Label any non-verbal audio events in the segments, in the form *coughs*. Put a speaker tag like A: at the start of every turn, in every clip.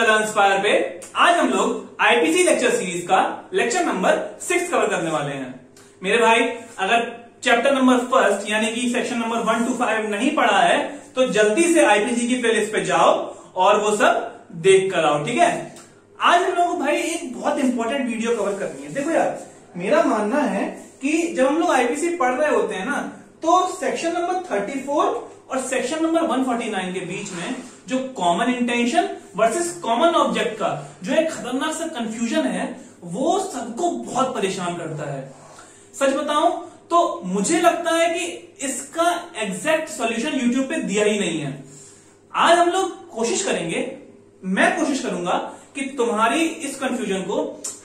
A: Learn inspire पे आज हम लोग आईपीसी लेक्चर सीरीज़ का लेक्चर नंबर सिक्स कवर करने वाले हैं। मेरे भाई, अगर चैप्टर नंबर फ़र्स्ट यानी कि section number one two five नहीं पढ़ा है तो जल्दी से आईपीसी की प्लेलिस्ट पे जाओ और वो सब देख कर आओ, ठीक है? आज हम लोग भाई एक बहुत इंपॉर्टेंट वीडियो कवर करनी है। देखो यार, मेरा मानना है कि जब हम लोग आईपीसी पढ़ रहे होते हैं ना तो सेक्शन नंबर 34 और सेक्शन नंबर 149 के बीच में जो common intention versus common object का जो एक खतरनाक सा कंफ्यूजन है, वो सबको बहुत परेशान करता है। सच बताऊँ तो मुझे लगता है कि इसका एग्जैक्ट सॉल्यूशन यूट्यूब पे दिया ही नहीं है। आज हम लोग कोशिश करेंगे, मैं कोशिश करूँगा कि तुम्हारी इस कंफ्यूजन को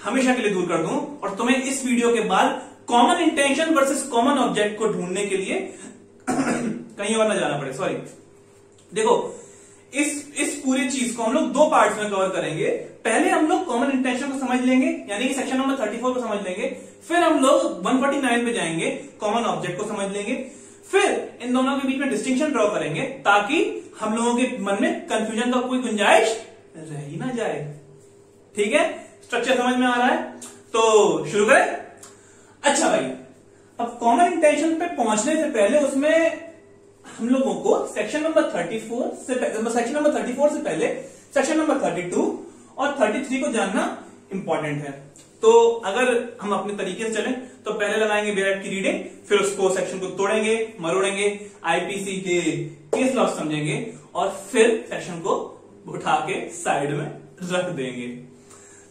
A: हमेशा के लिए दूर कर दूँ और तुम्हें इस वीडियो के बाद common intention versus common object को ढूँढने के लिए *coughs* कहीं और ना जाना पड़े सॉरी देखो इस इस पूरी चीज़ को हम लोग दो पार्ट्स में कवर करेंगे। पहले हम लोग कॉमन इंटेंशन को समझ लेंगे, यानी कि सेक्शन नंबर 34 को समझ लेंगे। फिर हम लोग 149 पे जाएँगे कॉमन ऑब्जेक्ट को समझ लेंगे। फिर इन दोनों के बीच में डिस्टिंक्शन ड्रॉ करेंगे, ताकि हम लोगों के मन में कंफ्यूजन का कोई गुंजाइश रह ना जाए। ठीक है? स्ट्रक्चर समझ में आ रहा है? तो शुरू करें। अच्छा भाई, अब कॉमन इंटेंशन पे पहुँचने से पहले उसमें हम लोगों को सेक्शन नंबर 34 से सेक्शन नंबर 34 से पहले सेक्शन नंबर 32 और 33 को जानना इंपॉर्टेंट है। तो अगर हम अपने तरीके से चलें तो पहले लगाएँगे बेरेट की रीडिंग फिर उसको सेक्शन को तोड़ेंगे, मरोड़ेंगे आईपीसी के केस लॉस समझेंगे और फिर सेक्शन को उठा के साइड में रख देंगे।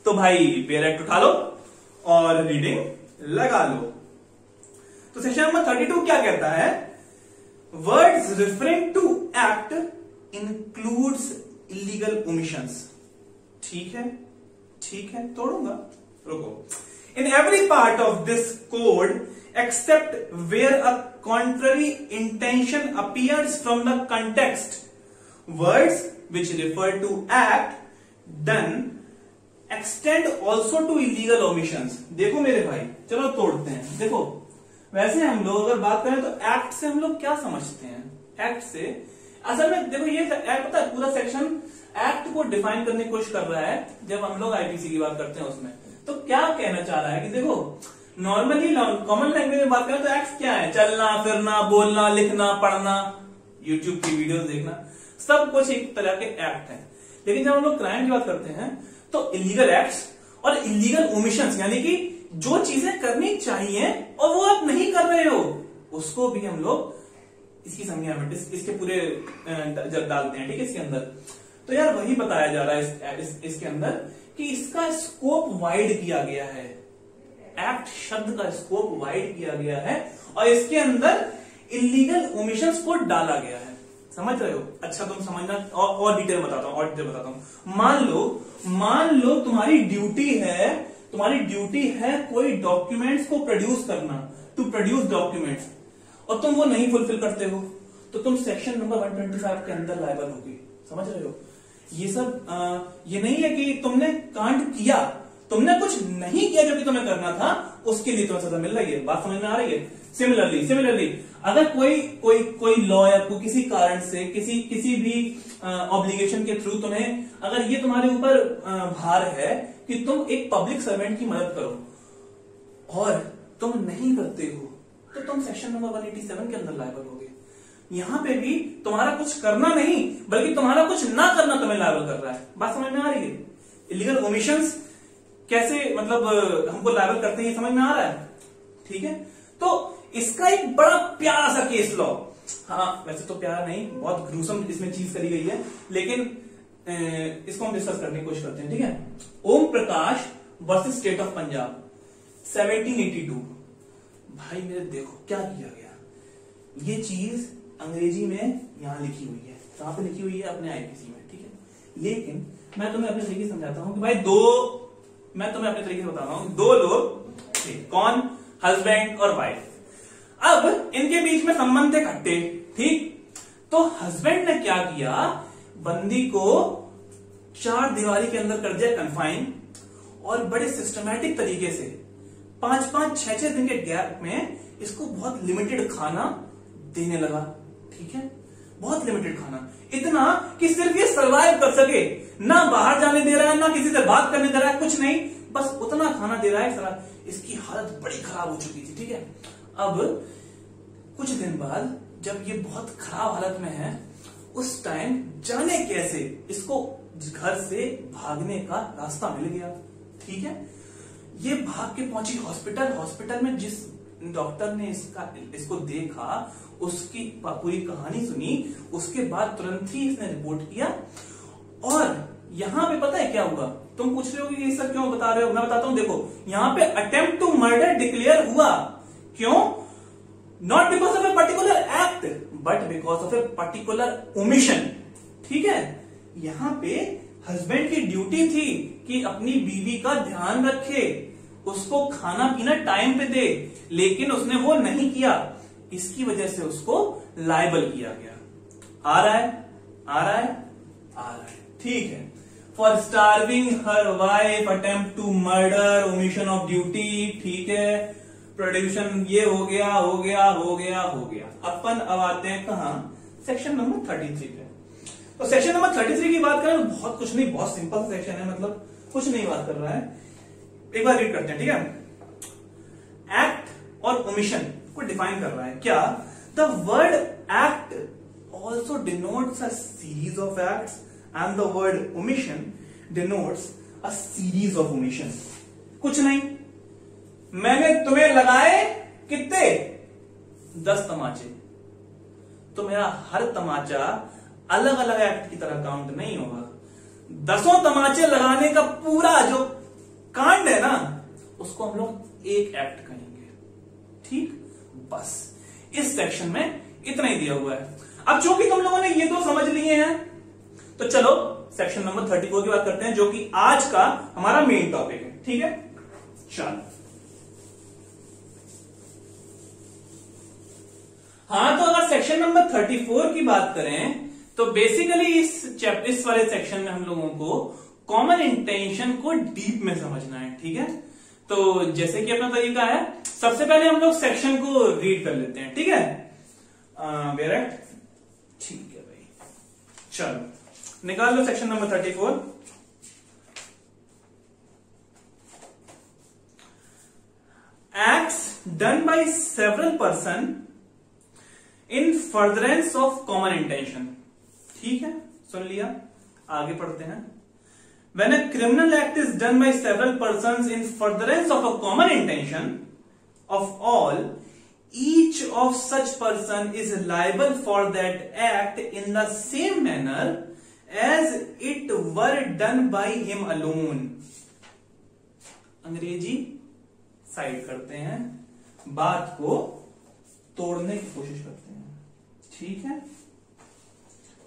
A: तो भाई बेरेट उठा लो और रीडिंग लगा लो। तो सेक्शन नंबर 32 क्या कहता है? Words referring to act includes illegal omissions ठीक है? ठीक है? तोड़ूँगा? रुको। In every part of this code except where a contrary intention appears from the context words which refer to act done extend also to illegal omissions देखो मेरे भाई, चलो तोड़ते हैं। देखो। वैसे हम लोग अगर बात करें तो एक्ट से हम लोग क्या समझते हैं? एक्ट से, असल में देखो ये एक्ट पता पूरा सेक्शन एक्ट को डिफाइन करने की कोशिश कर रहा है, जब हम लोग आईपीसी की बात करते हैं उसमें। तो क्या कहना चाह रहा है कि देखो नॉर्मली कॉमन लैंग्वेज में बात करें तो एक्ट क्या है? चलना, फिरना, बोलना, लिखना, पढ़ना यूट्यूब की वीडियोस देखना, सब कुछ एक तरह के एक्ट है। लेकिन जब हम लोग क्राइम की बात करते हैं तो इलीगल एक्ट और इलीगल ओमिशन यानी कि जो चीज़ें करनी चाहिए और वो आप नहीं कर रहे हो उसको भी हम लोग इसकी संज्ञा में इस, इसके पूरे जब डालते हैं ठीक है इसके अंदर। तो यार वही बताया जा रहा है इस, इस, इसके अंदर कि इसका स्कोप वाइड किया गया है। एक्ट शब्द का स्कोप वाइड किया गया है और इसके अंदर इलीगल ओमिशन को डाला गया है। समझ रहे हो? अच्छा तुम समझना और, और डिटेल बताता हूँ और डिटेल बताता हूँ। मान लो मान लो तुम्हारी ड्यूटी है तुम्हारी ड्यूटी है कोई डॉक्यूमेंट्स को प्रोड्यूस करना टू प्रोड्यूस डॉक्यूमेंट्स और तुम वो नहीं फुलफिल करते हो तो तुम सेक्शन नंबर 125 के अंदर लाइबल होगी। समझ रहे हो? ये सब आ, ये नहीं है कि तुमने कांड किया। तुमने कुछ नहीं किया जो कि तुम्हें करना था उसके लिए तुम्हें सजा मिल रही है। बात समझ में आ रही है? सिमिलरली सिमिलरली अगर कोई कोई कोई लॉ या कोई किसी कारण से, किसी किसी भी ऑब्लिगेशन के थ्रू तुम्हें, अगर ये तुम्हारे ऊपर भार है कि तुम एक पब्लिक सर्वेंट की मदद करो, और तुम नहीं करते हो तो तुम सेक्शन नंबर 187 के अंदर लाइबल हो यहाँ पे भी तुम्हारा कुछ करना नहीं, बल्कि तुम्हारा कुछ ना करना तुम्हें लाइबल कर रहा है। बात समझ में आ रही है? इलीगल ओमिशन कैसे मतलब हमको लाइबल करते हैं समझ में आ रहा है? ठीक है? तो इसका एक बड़ा प्यारा सा केस लॉ। हाँ वैसे तो प्यारा नहीं बहुत ग्रूसम इसमें चीज़ करी गई है लेकिन ए, इसको हम डिस्कस करने की कोशिश करते हैं ठीक है? Om Prakash versus state of Punjab 1782 भाई मेरे देखो क्या किया गया? ये चीज़ अंग्रेज़ी में यहाँ लिखी हुई है कहाँ पे लिखी हुई है अपने आईपीसी में ठीक है? लेकिन मैं तुम्हें अपने तरीके से समझाता हूँ कि भाई दो मैं तुम्हें अपने तरीके से बताता हूँ दो लोग कौन? हस्बैंड और वाइफ अब इनके बीच में संबंध थे खट्टे ठीक? तो हस्बैंड ने क्या किया? बंदी को चार दीवारी के अंदर कर दिया कन्फाइन और बड़े सिस्टमैटिक तरीके से। पाँच पाँच छह छह दिन के गैप में इसको बहुत लिमिटेड खाना देने लगा, ठीक है? बहुत लिमिटेड खाना। इतना कि सिर्फ़ ये सरवाइव कर सके। ना बाहर जाने दे रहा है, ना किसी से बात करने दे रहा है, कुछ नहीं। बस उतना खाना दे रहा है इसकी हालत बड़ी खराब हो चुकी थी, ठीक है? अब कुछ दिन बाद जब ये बहुत खराब हालत में है, उस टाइम जाने कैसे इसको घर से भागने का रास्ता मिल गया, ठीक है? ये भाग के पहुँची हॉस्पिटल हॉस्पिटल में जिस डॉक्टर ने इसका, इसको देखा, उसकी पूरी कहानी सुनी, उसके बाद तुरंत ही इसने रिपोर्ट किया। और यहाँ पे पता है क्या हुआ? तुम पूछ रहे हो कि ये सब क्यों बता रहे हो? मैं बताता हूँ, देखो, यहाँ पे अटेम्प्ट टू मर्डर डिक्लेयर हुआ। क्यों? Not because of a particular act but because of a particular omission ठीक है? यहाँ पे हस्बैंड की ड्यूटी थी कि अपनी बीवी का ध्यान रखे, उसको खाना पीना टाइम पे दे, लेकिन उसने वो नहीं किया। इसकी वजह से उसको लाइबल किया गया। आ रहा है? आ रहा है? आ रहा है। ठीक है। For starving her wife attempt to murder omission of duty ठीक है। प्रोड्यूशन ये हो गया हो गया हो गया हो गया। अपन अब आते हैं कहा? सेक्शन नंबर थर्टी थ्री पे। तो सेक्शन नंबर थर्टी थ्री की बात करें तो बहुत कुछ नहीं, बहुत सिंपल सेक्शन है मतलब कुछ नहीं बात कर रहा है। एक बार रीड करते हैं, ठीक है? एक्ट और ओमिशन को डिफाइन कर रहा है। क्या? The word act also denotes a series of act and the word omission denotes a series of omission कुछ नहीं। मैंने तुम्हें लगाए कितने? दस तमाचे। तो मेरा हर तमाचा अलग अलग एक्ट की तरह काउंट नहीं होगा। दसों तमाचे लगाने का पूरा जो कांड है ना, उसको हम लोग एक एक्ट कहेंगे। ठीक? बस। इस सेक्शन में इतना ही दिया हुआ है। अब चूँकि तुम लोगों ने ये तो समझ लिए हैं तो चलो सेक्शन नंबर थर्टी फोर की बात करते हैं, जो कि आज का हमारा मेन टॉपिक है। ठीक है? चलो। हाँ तो अगर सेक्शन नंबर थर्टी फोर की बात करें तो बेसिकली इस चैप्टर इस वाले सेक्शन में हम लोगों को कॉमन इंटेंशन को डीप में समझना है, ठीक है? तो जैसे कि अपना तरीका है, सबसे पहले हम लोग सेक्शन को रीड कर लेते हैं, ठीक है? ठीक है भाई। चलो, निकाल लो section number thirty four acts done by several person in furtherance of common intention ठीक है? सुन लिया? आगे पढ़ते हैं। When a criminal act is done by several person in furtherance of a common intention of all each of such person is liable for that act in the same manner as it were done by him alone अंग्रेज़ी side करते हैं। बात को तोड़ने की कोशिश करते हैं। ठीक है?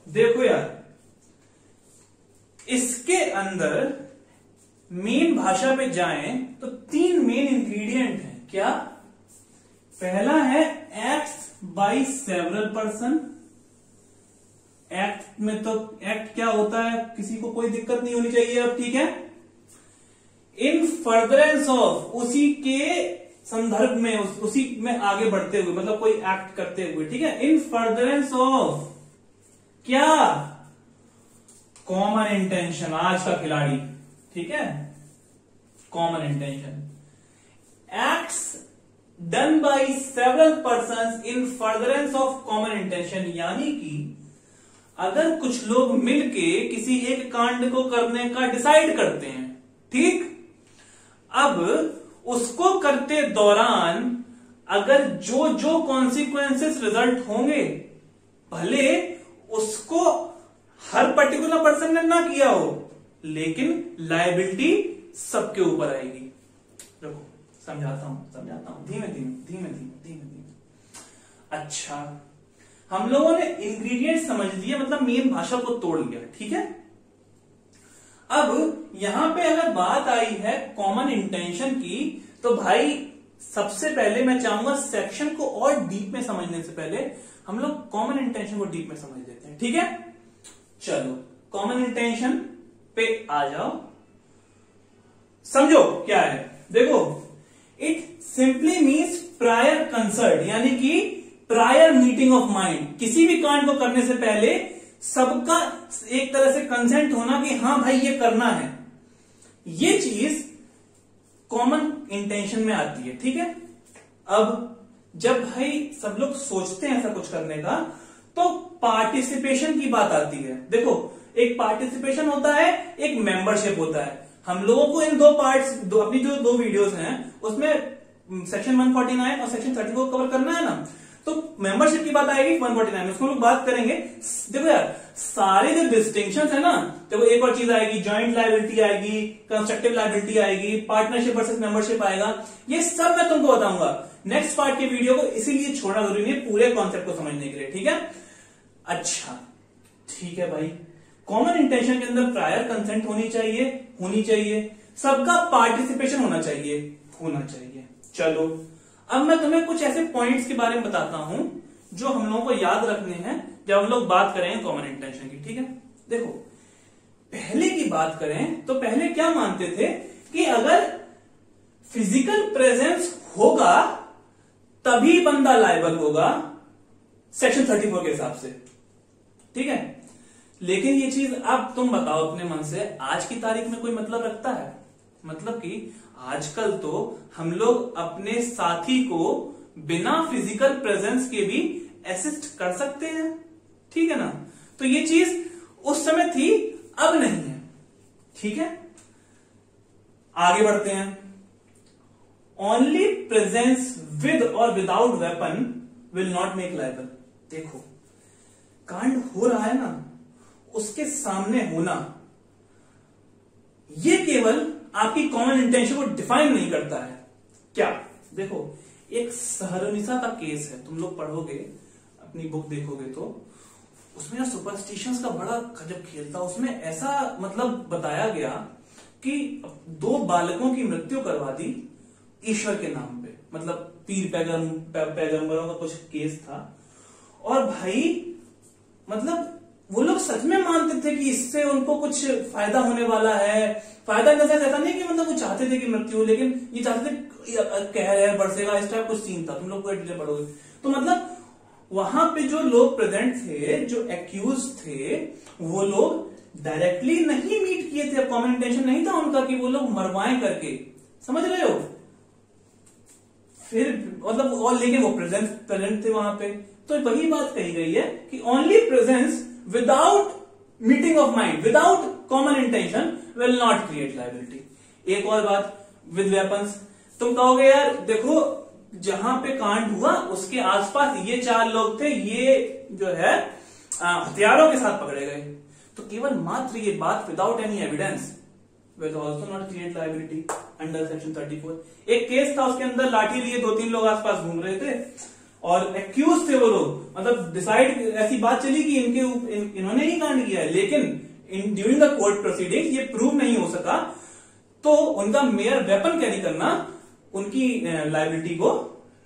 A: देखो यार, इसके अंदर मेन भाषा पे जाएँ तो तीन मेन इंग्रेडिएंट हैं। क्या? पहला है act by several person act में तो एक्ट क्या होता है? किसी को कोई दिक्कत नहीं होनी चाहिए अब, ठीक है? इन फर्दरेंस ऑफ़ उसी के संदर्भ में उस, उसी में आगे बढ़ते हुए मतलब कोई एक्ट करते हुए ठीक है? इन फर्दरेंस ऑफ़ क्या? कॉमन इंटेंशन आज का खिलाड़ी ठीक है? Common intention acts done by several person in furtherance of common intention यानी कि अगर कुछ लोग मिलके किसी एक कांड को करने का डिसाइड करते हैं ठीक? अब उसको करते दौरान अगर जो जो कॉन्सिक्वेंसेस रिज़ल्ट होंगे, भले उसको हर पर्टिकुलर पर्सन ने ना किया हो, लेकिन लाइबिलिटी सबके ऊपर आएगी। देखो, समझाता हूँ समझाता हूँ, धीमे धीमे धीमे धीमे धीमे धीमे। अच्छा हम लोगों ने इंग्रेडिएंट समझ लिया मतलब मेन भाषा को तोड़ लिया, ठीक है? अब यहाँ पे अगर बात आई है कॉमन इंटेंशन की तो भाई सबसे पहले मैं चाहूँगा सेक्शन को और डीप में समझने से पहले हम लोग कॉमन इंटेंशन को डीप में समझ लेते हैं, ठीक है? चलो कॉमन इंटेंशन पे आ जाओ। समझो क्या है? देखो it simply means prior concert यानी कि प्रायर मीटिंग ऑफ़ माइंड किसी भी कांड को करने से पहले सबका एक तरह से कंसेंट होना कि हाँ भाई ये करना है। ये चीज़ कॉमन इंटेंशन में आती है ठीक है? अब जब भाई सब लोग सोचते हैं ऐसा कुछ करने का तो पार्टिसिपेशन की बात आती है। देखो एक पार्टिसिपेशन होता है एक मेंबरशिप होता है। हम लोगों को इन दो पार्ट्स दो, अपनी जो दो वीडियोस हैं उसमें सेक्शन 149 और सेक्शन 34 कवर करना है ना? तो मेंबरशिप की बात आएगी 149 उसको लोग बात करेंगे। देखो यार, सारे जो डिस्टिंक्शन है ना, देखो एक और चीज़ आएगी ज्वाइंट लाइबिलिटी आएगी कंस्ट्रक्टिव लाइबिलिटी आएगी पार्टनरशिप वर्सेस मेंबरशिप आएगा। ये सब मैं तुमको बताऊँगा। नेक्स्ट पार्ट के वीडियो को इसीलिए छोड़ना ज़रूरी है पूरे कॉन्सेप्ट को समझने के लिए, ठीक है? अच्छा ठीक है भाई। कॉमन इंटेंशन के अंदर प्रायर कंसेंट होनी चाहिए होनी चाहिए। सबका पार्टिसिपेशन होना चाहिए होना चाहिए। चलो अब मैं तुम्हें कुछ ऐसे पॉइंट्स के बारे में बताता हूँ, जो हम लोगों को याद रखने हैं जब हम लोग बात करें कॉमन इंटेंशन की, ठीक है? देखो, पहले की बात करें तो पहले क्या मानते थे कि अगर फ़िज़िकल प्रेजेंस होगा, तभी बंदा लाइबल होगा सेक्शन 34 के हिसाब से, ठीक है? लेकिन ये चीज़ अब तुम बताओ अपने मन से, आज की तारीख में कोई मतलब रखता है? मतलब कि आजकल तो हम लोग अपने साथी को बिना फ़िज़िकल प्रेजेंस के भी असिस्ट कर सकते हैं। ठीक है ना? तो ये चीज़ उस समय थी, अब नहीं है। ठीक है? आगे बढ़ते हैं। ओनली प्रेजेंस विद और without weapon will not make liable देखो, कांड हो रहा है ना, उसके सामने होना, ये केवल आपकी कॉमन इंटेंशन को डिफाइन नहीं करता है। क्या? देखो, एक सहरनिशा का केस है। तुम लोग पढ़ोगे, अपनी बुक देखोगे तो उसमें ना सुपरस्टिशंस का बड़ा गजब खेल था, उसमें ऐसा मतलब बताया गया कि दो बालकों की मृत्यु करवा दी ईश्वर के नाम पे। मतलब पीर पैगम पैगंबरों का कुछ केस था। और भाई मतलब वो लोग सच में मानते थे कि इससे उनको कुछ फ़ायदा होने वाला है। फ़ायदा इन ऐसा नहीं कि मतलब वो चाहते थे कि मृत्यु लेकिन ये चाहते थे कह रहे बरसेगा इस टाइप कुछ सीन था, तुम लोग डिटेल पढ़ोगे। तो मतलब वहाँ पे जो लोग प्रेजेंट थे, जो एक्यूज थे, वो लोग डायरेक्टली नहीं मीट किए थे कॉमन इंटेंशन नहीं था उनका कि वो लोग मरवाएँ करके। समझ रहे हो? फिर मतलब और लेकिन वो प्रेजेंट प्रेजेंट थे वहाँ पे। तो वही बात कही गई है कि only presence without meeting of mind without common intention will not create liability एक और बात विद वेपन्स तुम कहोगे, यार, देखो, जहाँ पे कांड हुआ, उसके आसपास ये चार लोग थे, ये जो है हथियारों के साथ पकड़े गए. तो केवल मात्र ये बात without any evidence with also not create liability under section 34 एक केस था, उसके अंदर लाठी लिए दो तीन लोग आसपास घूम रहे थे। और एक्यूज थे वो लोग। मतलब डिसाइड ऐसी बात चली कि इनके इन, इन्होंने ही कांड किया है। लेकिन in during the court proceeding ये प्रूव नहीं हो सका। तो उनका मेयर वेपन कैरी करना उनकी लाइबिलिटी को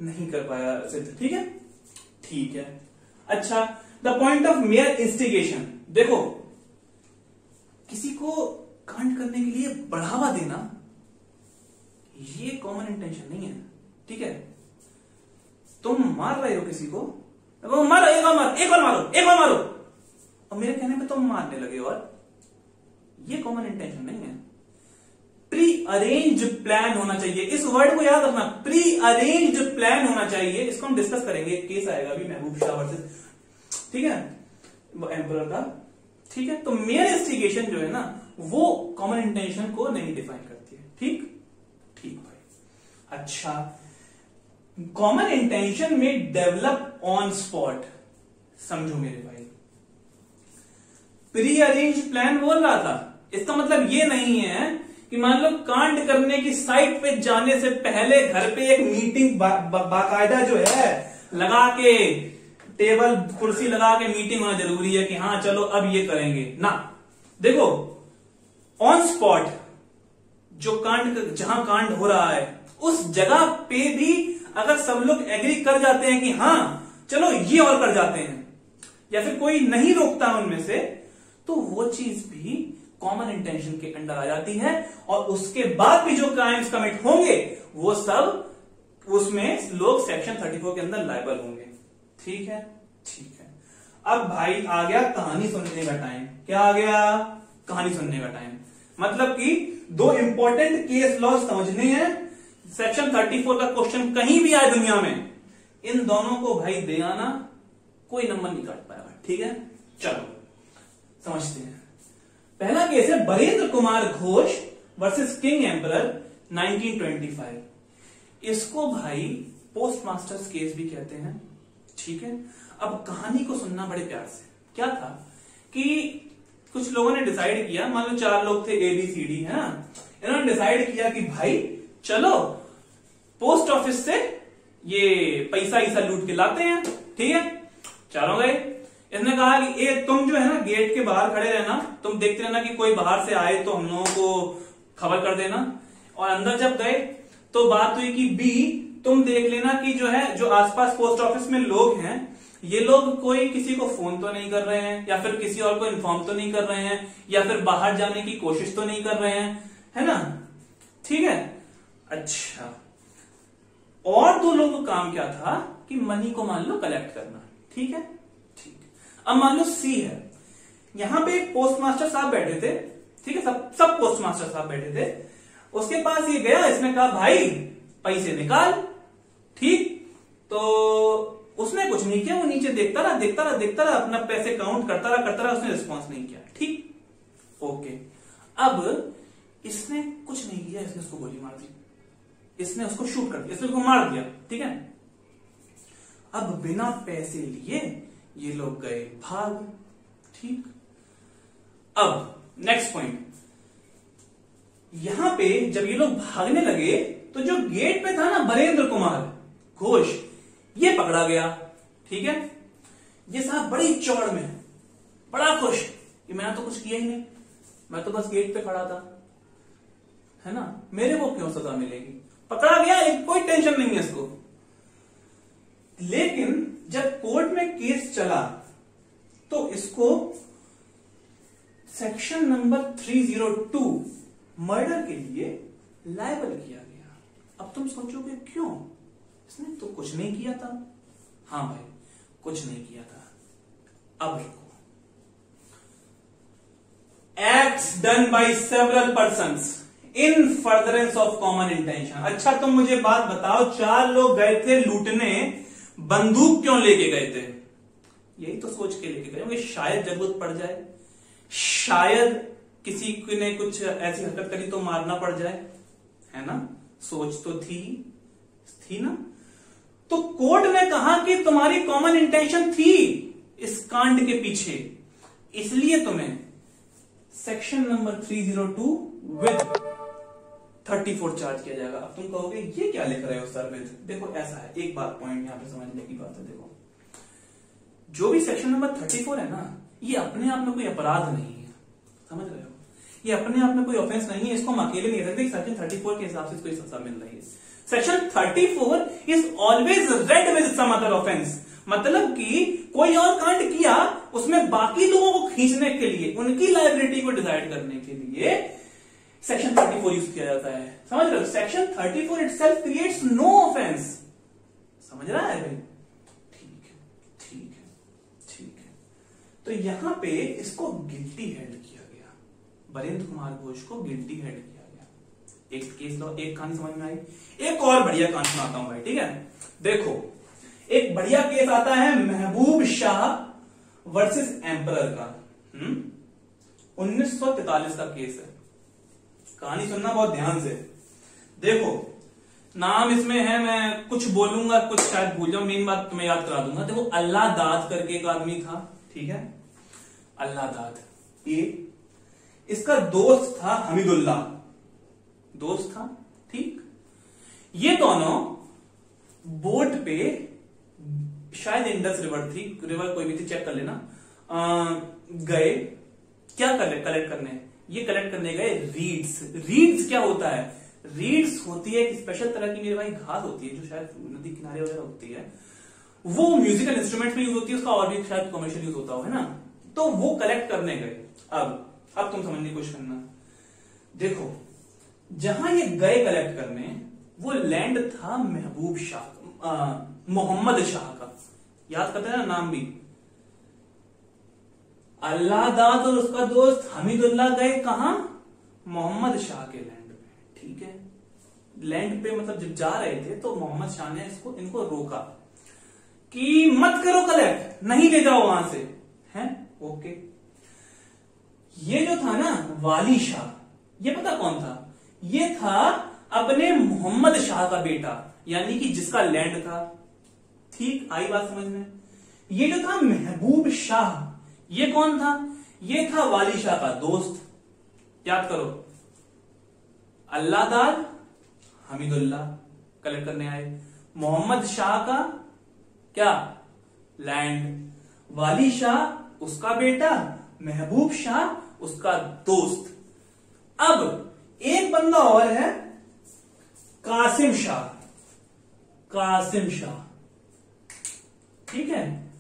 A: नहीं कर पाया सिद्ध। ठीक है? ठीक है। अच्छा the point of mere instigation देखो किसी को कांड करने के लिए बढ़ावा देना ये कॉमन इंटेंशन नहीं है। ठीक है? तुम मार रहे हो किसी को? मारो, एक बार मारो, एक बार मारो, एक बार मारो। और मेरे कहने पे तुम मारने लगे और ये कॉमन इंटेंशन नहीं है। प्री अरेंज प्लान होना चाहिए। इस वर्ड को याद रखना। प्री अरेंज प्लान होना चाहिए। इसको हम डिस्कस करेंगे। केस आएगा अभी, महबूब शाह वर्सेस ठीक है? एम्पर का। ठीक है? तो मेयर इंस्टिगेशन जो है ना, वो कॉमन इंटेंशन को नहीं डिफाइन करती है। ठीक? ठीक भाई। अच्छा। कॉमन इंटेंशन में डेवलप ऑन स्पॉट समझो मेरे भाई। प्री अरेंज प्लान बोल रहा था। इसका मतलब ये नहीं है कि मान लो कांड करने की साइट पे जाने से पहले घर पे एक मीटिंग बा, बा, बाकायदा जो है लगा के टेबल कुर्सी लगा के मीटिंग होना ज़रूरी है कि हाँ चलो अब ये करेंगे। ना। देखो ऑन स्पॉट जो कांड जहाँ कांड हो रहा है उस जगह पे भी अगर सब लोग एग्री कर जाते हैं कि हाँ चलो ये और कर जाते हैं, या फिर कोई नहीं रोकता उनमें से तो वो चीज़ भी कॉमन इंटेंशन के अंडर आ जाती है, और उसके बाद भी जो क्राइम्स कमिट होंगे, वो सब उसमें लोग सेक्शन 34 के अंदर लाइबल होंगे। ठीक है? ठीक है। अब भाई आ गया कहानी सुनने का टाइम क्या आ गया? कहानी सुनने का टाइम मतलब कि दो इंपॉर्टेंट केस लॉ समझने हैं सेक्शन 34 का क्वेश्चन कहीं भी आए दुनिया में, इन दोनों को भाई दे आना कोई नंबर नहीं काट पाएगा, ठीक है? चलो, समझते हैं। पहला केस है Barendra Kumar Ghosh versus king emperor 1925 इसको भाई पोस्ट मास्टर्स केस भी कहते हैं, ठीक है? अब कहानी को सुनना बड़े प्यार से। क्या था कि कुछ लोगों ने डिसाइड किया, मान लो चार लोग थे ए बी सी डी है ना? इन्होंने डिसाइड किया कि भाई, चलो पोस्ट ऑफ़िस से ये पैसा ईसा लूट के लाते हैं, ठीक है? चारों गए इसने कहा कि, ए, तुम जो है ना गेट के बाहर खड़े रहना। तुम देखते रहना कि कोई बाहर से आए तो हम लोगों को खबर कर देना। और अंदर जब गए तो बात हुई कि, बी, तुम देख लेना कि जो है, जो आसपास पोस्ट ऑफ़िस में लोग हैं, ये लोग कोई किसी को फ़ोन तो नहीं कर रहे हैं, या फिर किसी और को इन्फॉर्म तो नहीं कर रहे हैं, या फिर बाहर जाने की कोशिश तो नहीं कर रहे हैं, है ना? ठीक है? अच्छा। और दो लोगों का काम क्या था कि मनी को मान लो कलेक्ट करना। ठीक है? ठीक। अब मान लो सी है। यहाँ पे एक पोस्ट मास्टर साहब बैठे थे। ठीक है? सब सब पोस्ट मास्टर साहब बैठे थे। उसके पास ये गया, इसने कहा, भाई, पैसे निकाल। ठीक? तो उसने कुछ नहीं किया, वो नीचे देखता रहा देखता रहा देखता रहा, अपना पैसे काउंट करता रहा करता रहा, उसने रिस्पॉन्स नहीं किया। ठीक? ओके अब इसने कुछ नहीं किया, इसने उसको गोली मार दी। इसने उसको शूट कर दिया, इसने उसको मार दिया, ठीक है? अब बिना पैसे लिए ये लोग गए भाग, ठीक? अब नेक्स्ट पॉइंट यहाँ पे जब ये लोग भागने लगे तो जो गेट पे था ना बरेंद्र कुमार, घोष, ये पकड़ा गया, ठीक है? ये साहब बड़ी चौड़ में बड़ा खुश कि मैंने तो कुछ किया ही नहीं। मैं तो बस गेट पे खड़ा था, है ना? मेरे को क्यों सजा मिलेगी? पकड़ा गया लेकिन कोई टेंशन नहीं है इसको। लेकिन जब कोर्ट में केस चला तो इसको सेक्शन नंबर 302 मर्डर के लिए लाइबल किया गया। अब तुम सोचोगे, क्यों? इसने तो कुछ नहीं किया था। हाँ भाई, कुछ नहीं किया था। अब रुको। Acts done by several person in furtherance of common intention अच्छा तुम मुझे बात बताओ, चार लोग गए थे लूटने, बंदूक क्यों लेके गए थे? यही तो सोच के लेके गए शायद ज़रूरत पड़ जाए। शायद किसी ने कुछ ऐसी हरकत करी तो मारना पड़ जाए। है ना? सोच तो थी। थी ना? तो कोर्ट ने कहा कि तुम्हारी कॉमन इंटेंशन थी इस कांड के पीछे। इसलिए तुम्हें सेक्शन नंबर 302 विद 34 चार्ज किया जाएगा। अब तुम कहोगे, ये क्या लिख रहे हो, सर? विद देखो, ऐसा है। एक बात पॉइंट यहाँ पे समझने की बात है, देखो। जो भी सेक्शन नंबर 34 है ना, ये अपने आप में कोई अपराध नहीं है। समझ रहे हो? ये अपने आप में कोई ऑफेंस नहीं है, इसको हम अकेले नहीं सकते सेक्शन 34 के हिसाब से इसको सजा मिल रही है section 34 is always read with some other offence मतलब कि कोई और कांड किया, उसमें बाकी लोगों को खींचने के लिए, उनकी लाइबिलिटी को डिसाइड करने के लिए सेक्शन 34 यूज़ किया जाता है। समझ रहे हो? Section 34 itself creates no offence समझ रहा है भाई? ठीक है ठीक है ठीक है। तो यहाँ पे इसको गिल्टी हेड किया गया। बरेंद्र कुमार घोष को गिल्टी हेड किया गया। एक केस लो, एक कहानी समझ में आई? एक और बढ़िया कहानी सुनाता हूँ भाई, ठीक है? देखो, एक बढ़िया केस आता है महबूब शाह वर्सेस एम्पर का। हम्म? 1943 का केस है। कहानी सुनना बहुत ध्यान से। देखो नाम इसमें है मैं कुछ बोलूँगा कुछ शायद भूल जाऊँ मेन बात तुम्हें याद करा दूँगा। देखो अल्लाह दाद करके एक आदमी था ठीक है? अल्लाह दाद। ए इसका दोस्त था हमीदुल्ला। दोस्त था ठीक? ये दोनों बोट पे शायद इंडस रिवर थी रिवर कोई भी थी चेक कर लेना। आ, गए। क्या कर कलेक्ट करने? ये कलेक्ट करने गए रीड्स रीड्स क्या होता है? रीड्स होती है एक स्पेशल तरह की, मेरे भाई, घास होती है, जो शायद नदी किनारे वगैरह होती है। वो म्यूजिकल इंस्ट्रूमेंट में यूज़ होती है, उसका और भी शायद कॉमर्शियल यूज़ होता हो, है ना? तो वो कलेक्ट करने गए। अब अब तुम समझने की कोशिश करना। देखो, जहाँ ये गए कलेक्ट करने, वो लैंड था महबूब शाह मोहम्मद शाह का। याद करते हैं ना नाम भी? अल्लाह दाद और उसका दोस्त हमीदुल्ला गए कहा? मोहम्मद शाह के लैंड पे। ठीक है? लैंड पे मतलब जब जा रहे थे तो मोहम्मद शाह ने इसको, इनको रोका। कि मत करो कलेक्ट नहीं ले जाओ वहाँ से। है? ओके ये जो था ना, वाली शाह, ये पता कौन था? ये था अपने मोहम्मद शाह का बेटा, यानी कि जिसका लैंड था। ठीक, आई बात समझ में? ये जो था महबूब शाह ये कौन था? ये था वाली शाह का दोस्त। याद करो। अल्लाह अल्लाहदार हमीदुल्लाह कलेक्ट करने आए। मोहम्मद शाह का क्या? लैंड वाली शाह, उसका बेटा, महबूब शाह, उसका दोस्त। अब एक बंदा और है, कासिम शाह। कासिम शाह। ठीक है?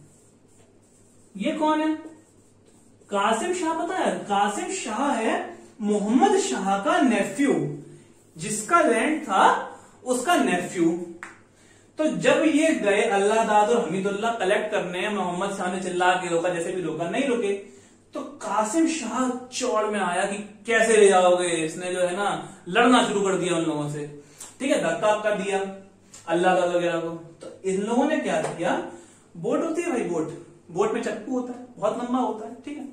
A: ये कौन है? कासिम शाह, पता है? कासिम शाह है मोहम्मद शाह का नेफ्यू जिसका लैंड था, उसका नेफ्यू तो जब ये गए अल्लाह दाद और हमीदुल्ला कलेक्ट करने, मोहम्मद शाह ने चिल्ला के रोका, जैसे भी रोका नहीं रुके। तो कासिम शाह चौड़ में आया कि कैसे ले जाओगे? इसने जो है ना, लड़ना शुरू कर दिया उन लोगों से। ठीक है, धक्का कर दिया, अल्लाह दाद वगैरह को। तो इन लोगों ने क्या किया? बोट होती है भाई, बोट। बोट में चक्कू होता है। बहुत लंबा होता है, ठीक है?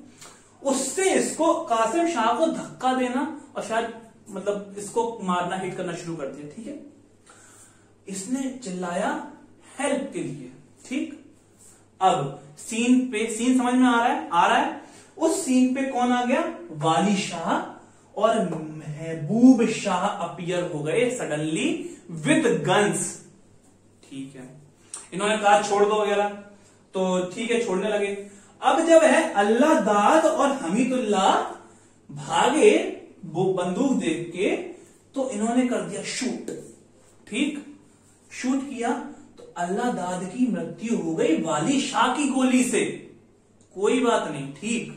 A: उससे इसको कासिम शाह को धक्का देना और शायद मतलब इसको मारना हिट करना शुरू कर दिया, ठीक है? इसने चिल्लाया हेल्प के लिए, ठीक? अब सीन पे सीन समझ में आ रहा है? आ रहा है। उस सीन पे कौन आ गया? वाली शाह और महबूब शाह अपियर हो गए सडनली विद गन्स ठीक है? इन्होंने कहा, छोड़ दो वगैरह। तो ठीक है, छोड़ने लगे। अब जब है अल्लाह दाद और हमीदुल्लाह भागे वो बंदूक देख के तो इन्होंने कर दिया शूट। ठीक? शूट किया तो अल्लाह दाद की मृत्यु हो गई वाली शाह की गोली से। कोई बात नहीं, ठीक?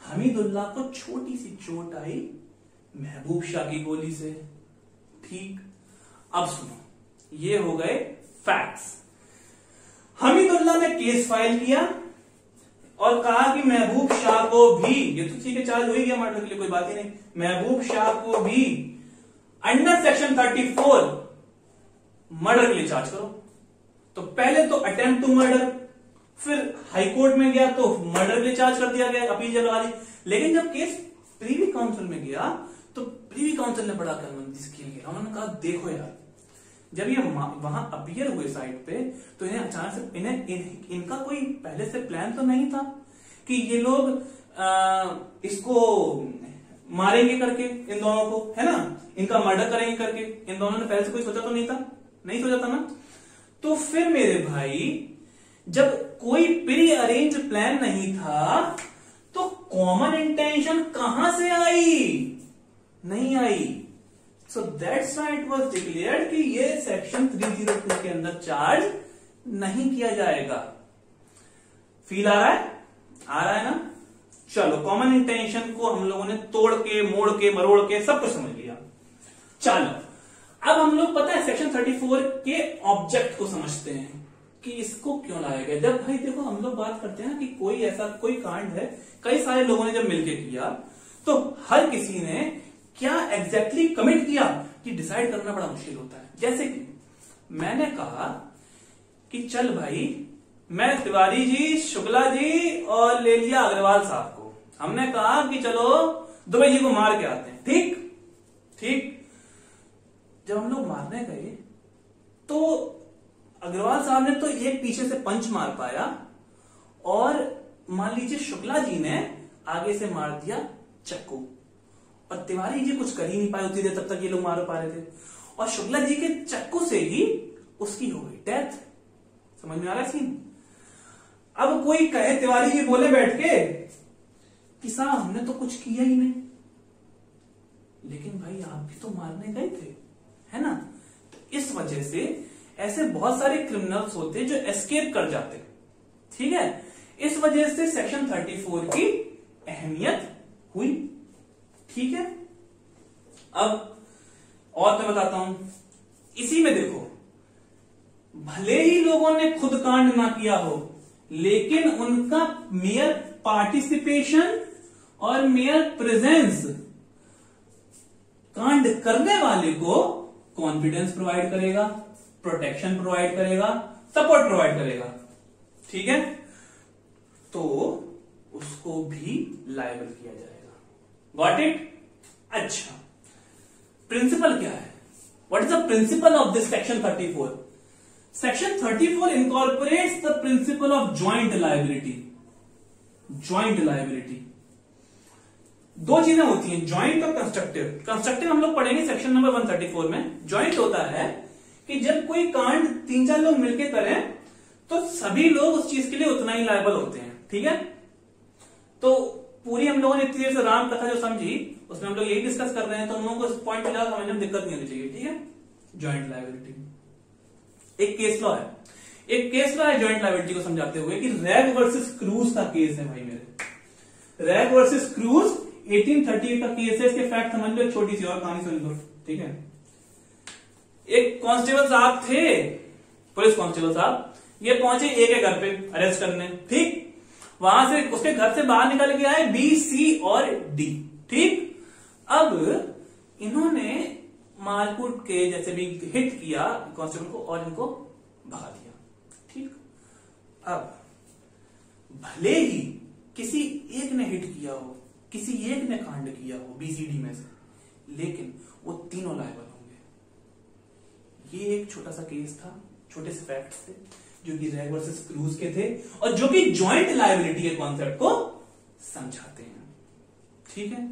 A: हमीदुल्लाह को छोटी सी चोट आई महबूब शाह की गोली से। ठीक? अब सुनो, ये हो गए फैक्ट्स हमीदुल्लाह ने केस फ़ाइल किया और कहा कि महबूब शाह को भी, ये तो ठीक है चार्ज हो ही गया मर्डर के लिए, कोई बात ही नहीं। महबूब शाह को भी अंडर सेक्शन 34 मर्डर के लिए चार्ज करो। तो पहले तो अटेम्प्ट टू मर्डर फिर हाईकोर्ट में गया तो मर्डर के लिए चार्ज कर दिया गया अपील जब दी। लेकिन जब केस प्रीवी काउंसिल में गया तो प्रीवी काउंसिल ने बड़ा कन्विंस किया। उन्होंने कहा, देखो यार जब ये वहाँ अपियर हुए साइट पे तो इन्हें अचानक से इन्हें इन, इनका कोई पहले से प्लान तो नहीं था कि ये लोग इसको मारेंगे करके इन दोनों को है ना? इनका मर्डर करेंगे करके। इन दोनों ने पहले से कोई सोचा तो नहीं था? नहीं सोचा था ना? तो फिर मेरे भाई जब कोई प्री अरेंज प्लान नहीं था तो कॉमन इंटेंशन कहाँ से आई? नहीं आई। So that's why it was declared कि ये सेक्शन 302 के अंदर चार्ज नहीं किया जाएगा। फील आ रहा है? आ रहा है ना? चलो कॉमन इंटेंशन को हम लोगों ने तोड़ के, मोड़ के, मरोड़ के सब कुछ समझ लिया। चलो, अब हम लोग पता है सेक्शन 34 के ऑब्जेक्ट को समझते हैं कि इसको क्यों लाया गया। जब भाई देखो, हम लोग बात करते हैं ना कि कोई ऐसा कोई कांड है, कई सारे लोगों ने जब मिलकर किया तो हर किसी ने क्या एग्जैक्टली exactly कमिट किया कि डिसाइड करना बड़ा मुश्किल होता है? जैसे कि मैंने कहा कि चल भाई, मैं तिवारी जी, शुक्ला जी और ले लिया अग्रवाल साहब को। हमने कहा कि चलो, दुबई जी को मार के आते हैं। ठीक? ठीक? जब हम लोग मारने गए तो अग्रवाल साहब ने तो एक पीछे से पंच मार पाया और मान लीजिए शुक्ला जी ने आगे से मार दिया चक्कू। और तिवारी जी कुछ कर ही नहीं पाए उतनी देर तब तक ये लोग मार पा रहे थे। और शुक्ला जी के चक्कू से ही उसकी हो गई डेथ। समझ में आ रहा है सीन? अब कोई कहे तिवारी जी बोले बैठ के कि साहब, हमने तो कुछ किया ही नहीं। लेकिन भाई, आप भी तो मारने गए थे, है ना? तो इस वजह से ऐसे बहुत सारे क्रिमिनल्स होते जो एस्केप कर जाते ठीक है? इस वजह से सेक्शन 34 की अहमियत हुई। ठीक है? अब और मैं बताता हूँ। इसी में देखो, भले ही लोगों ने खुद कांड ना किया हो, लेकिन उनका मेयर पार्टिसिपेशन और मेयर प्रेजेंस कांड करने वाले को कॉन्फिडेंस प्रोवाइड करेगा प्रोटेक्शन प्रोवाइड करेगा सपोर्ट प्रोवाइड करेगा। ठीक है? तो उसको भी लाइबल किया जाएगा। गॉट इट अच्छा। प्रिंसिपल क्या है? What is the principle of this section 34 section 34 incorporates the principle of joint liability joint liability दो चीज़ें होती हैं ज्वाइंट और कंस्ट्रक्टिव कंस्ट्रक्टिव हम लोग पढ़ेंगे सेक्शन नंबर 134 में। ज्वाइंट होता है कि जब कोई कांड तीन चार लोग मिलकर करें तो सभी लोग उस चीज़ के लिए उतना ही लायबल होते हैं। ठीक है? तो पूरी हम लोगों ने इतनी देर से राम कथा जो समझी, उसमें हम लोग यही डिस्कस कर रहे हैं तो हम लोगों को इस पॉइंट फ़िलहाल समझने में दिक्कत नहीं होनी चाहिए, ठीक है? ज्वाइंट लाइबिलिटी एक केस लॉ है। एक केस लॉ है ज्वाइंट लाइबिलिटी को समझाते हुए कि रैग वर्सेस क्रूज का केस है भाई मेरे। रैग वर्सेस क्रूज 1838 का केस है, इसके फैक्ट समझ लो छोटी सी और कहानी सुन लो, ठीक है? एक कांस्टेबल साहब थे पुलिस कांस्टेबल साहब, ये पहुँचे ए के घर पे अरेस्ट करने, ठीक? वहाँ से उसके घर से बाहर निकल के आए बी सी और डी ठीक? अब इन्होंने मारकूट के जैसे भी हिट किया कांस्टेबल को और इनको भगा दिया। ठीक? अब भले ही किसी एक ने हिट किया हो, किसी एक ने कांड किया हो बीसीडी में से, लेकिन वो तीनों लाइबल होंगे। ये एक छोटा सा केस था, छोटे से फैक्ट थे। जो कि रैग वर्सेस क्रूज के थे और जो कि ज्वाइंट लाइबिलिटी के कॉन्सेप्ट को समझाते हैं। ठीक है?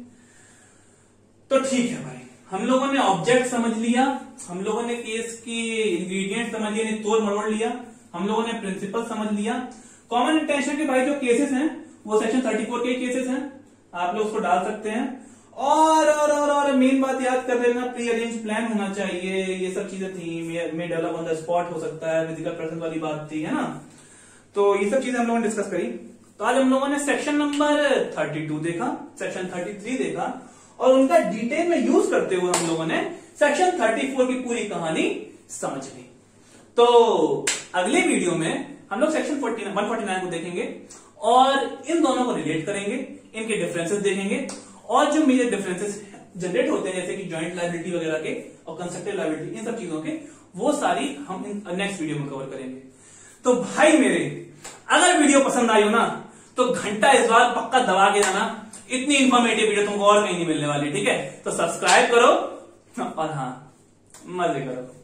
A: तो ठीक है भाई। हम लोगों ने ऑब्जेक्ट समझ लिया, हम लोगों ने केस की इंग्रेडिएंट समझ लिया तोड़ मरोड़ लिया, हम लोगों ने प्रिंसिपल समझ लिया। कॉमन इंटेंशन के भाई जो केसेस हैं, वो सेक्शन 34 के केसेस हैं। आप लोग उसको डाल सकते हैं। और और और और मेन बात याद कर लेना प्री अरेंज प्लान होना चाहिए। ये सब चीज़ें थी may develop on the spot हो सकता है फ़िज़िकल प्रेजेंस वाली बात थी, है ना? तो ये सब चीज़ें हम लोगों ने डिस्कस करी। तो आज हम लोगों ने सेक्शन नंबर 32 देखा सेक्शन 33 देखा, और उनका डिटेल में यूज़ करते हुए हम लोगों ने सेक्शन 34 की पूरी कहानी समझ ली। तो अगले वीडियो में हम लोग सेक्शन 149 को देखेंगे, और इन दोनों को रिलेट करेंगे, इनके डिफरेंसेस देखेंगे और जो मेजर डिफरेंसेस जनरेट होते हैं, जैसे कि ज्वाइंट लाइबिलिटी वगैरह के और कंस्ट्रक्टिव लाइबिलिटी इन सब चीज़ों के, वो सारी हम नेक्स्ट वीडियो में कवर करेंगे। तो भाई मेरे, अगर वीडियो पसंद आई हो ना तो घंटा इस बार पक्का दबा के जाना। इतनी इंफॉर्मेटिव वीडियो तुमको और कहीं नहीं मिलने वाली, ठीक है? तो सब्सक्राइब करो और हाँ मज़े करो।